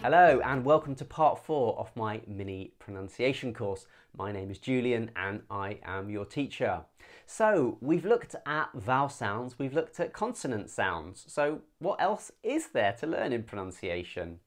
Hello and welcome to part four of my mini pronunciation course. My name is Julian and I am your teacher. So we've looked at vowel sounds, we've looked at consonant sounds. So what else is there to learn in pronunciation?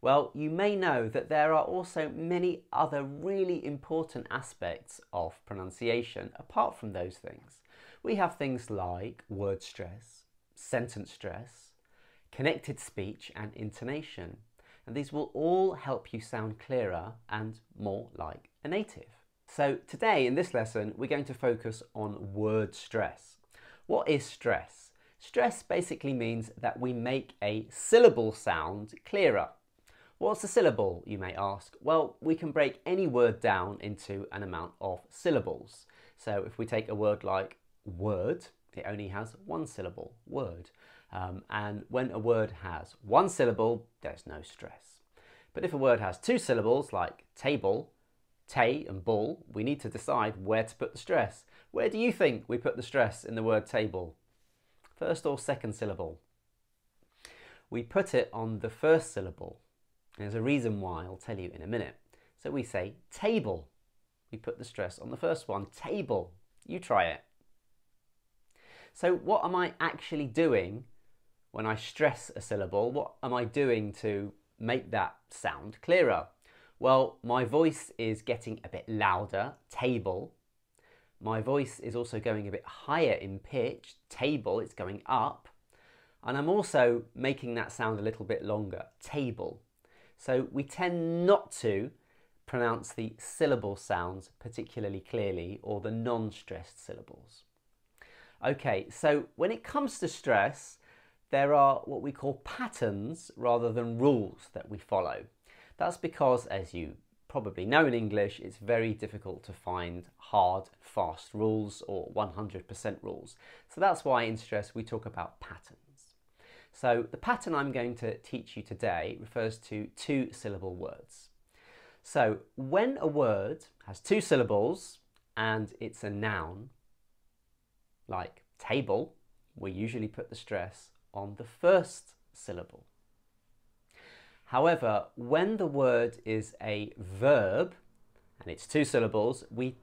Well, you may know that there are also many other really important aspects of pronunciation apart from those things. We have things like word stress, sentence stress, connected speech and intonation and these will all help you sound clearer and more like a native. So today in this lesson we're going to focus on word stress. What is stress? Stress basically means that we make a syllable sound clearer. What's a syllable, you may ask? Well, we can break any word down into an amount of syllables. So if we take a word like word, it only has one syllable, word. Um, and when a word has one syllable, there's no stress. But if a word has two syllables, like table, tay and ball, we need to decide where to put the stress. Where do you think we put the stress in the word table? First or second syllable? We put it on the first syllable. There's a reason why, I'll tell you in a minute. So we say table. We put the stress on the first one, table. You try it. So what am I actually doing when I stress a syllable, what am I doing to make that sound clearer? Well, my voice is getting a bit louder, table. My voice is also going a bit higher in pitch, table, it's going up. And I'm also making that sound a little bit longer, table. So we tend not to pronounce the syllable sounds particularly clearly or the non-stressed syllables. Okay, so when it comes to stress, there are what we call patterns rather than rules that we follow. That's because, as you probably know in English, it's very difficult to find hard, fast rules or 100% rules. So that's why in stress we talk about patterns. So the pattern I'm going to teach you today refers to two syllable words. So when a word has two syllables and it's a noun, like table, we usually put the stress on the first syllable. However, when the word is a verb and it's two syllables, we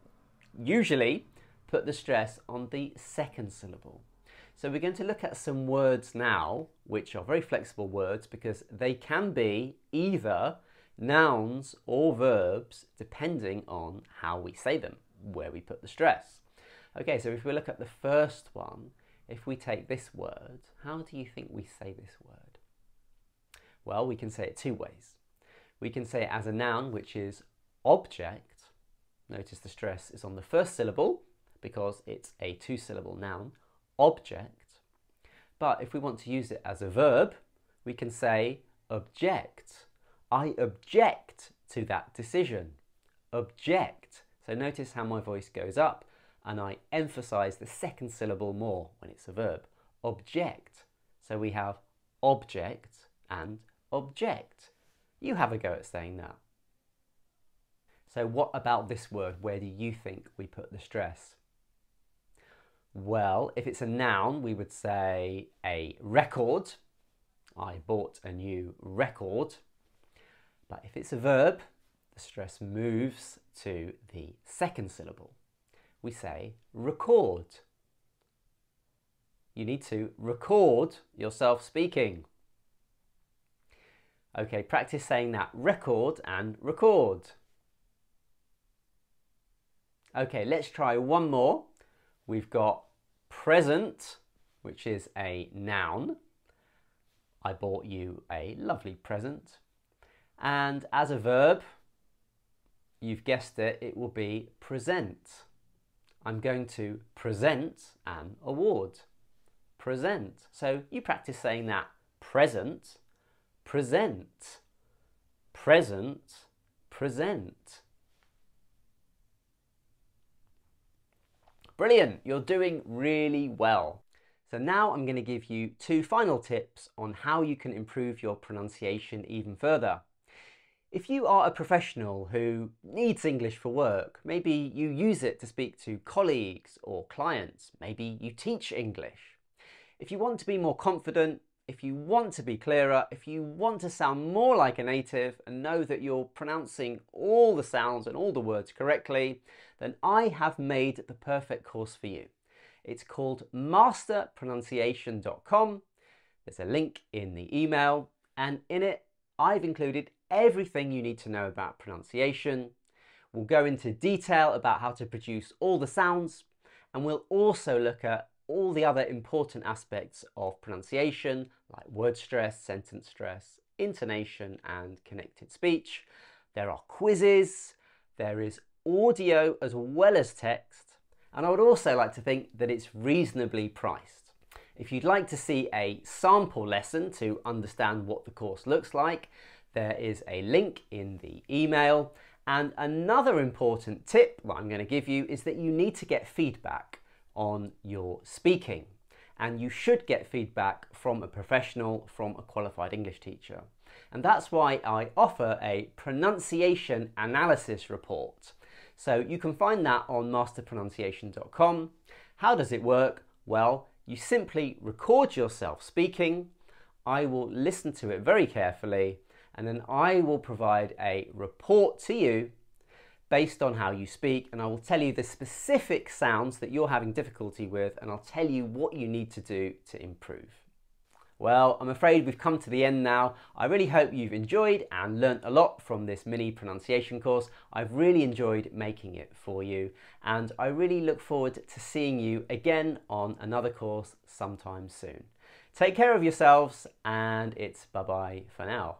usually put the stress on the second syllable. So we're going to look at some words now, which are very flexible words because they can be either nouns or verbs depending on how we say them, where we put the stress. Okay, so if we look at the first one, if we take this word, how do you think we say this word? Well, we can say it two ways. We can say it as a noun, which is object. Notice the stress is on the first syllable because it's a two syllable noun, object. But if we want to use it as a verb, we can say object. I object to that decision. Object. So notice how my voice goes up and I emphasize the second syllable more when it's a verb. Object. So we have object and object. You have a go at saying that. So what about this word? Where do you think we put the stress? Well, if it's a noun, we would say a record. I bought a new record. But if it's a verb, the stress moves to the second syllable we say record. You need to record yourself speaking. Okay, practice saying that record and record. Okay, let's try one more. We've got present, which is a noun. I bought you a lovely present. And as a verb, you've guessed it, it will be present. I'm going to present an award. Present. So you practice saying that present, present, present, present. Brilliant, you're doing really well. So now I'm going to give you two final tips on how you can improve your pronunciation even further. If you are a professional who needs English for work, maybe you use it to speak to colleagues or clients, maybe you teach English. If you want to be more confident if you want to be clearer, if you want to sound more like a native and know that you're pronouncing all the sounds and all the words correctly, then I have made the perfect course for you. It's called masterpronunciation.com. There's a link in the email, and in it, I've included everything you need to know about pronunciation. We'll go into detail about how to produce all the sounds, and we'll also look at all the other important aspects of pronunciation, like word stress, sentence stress, intonation, and connected speech. There are quizzes, there is audio as well as text, and I would also like to think that it's reasonably priced. If you'd like to see a sample lesson to understand what the course looks like, there is a link in the email. And another important tip that I'm going to give you is that you need to get feedback on your speaking. And you should get feedback from a professional, from a qualified English teacher. And that's why I offer a pronunciation analysis report. So you can find that on masterpronunciation.com. How does it work? Well, you simply record yourself speaking. I will listen to it very carefully and then I will provide a report to you based on how you speak, and I will tell you the specific sounds that you're having difficulty with, and I'll tell you what you need to do to improve. Well, I'm afraid we've come to the end now. I really hope you've enjoyed and learnt a lot from this mini pronunciation course. I've really enjoyed making it for you, and I really look forward to seeing you again on another course sometime soon. Take care of yourselves, and it's bye bye for now.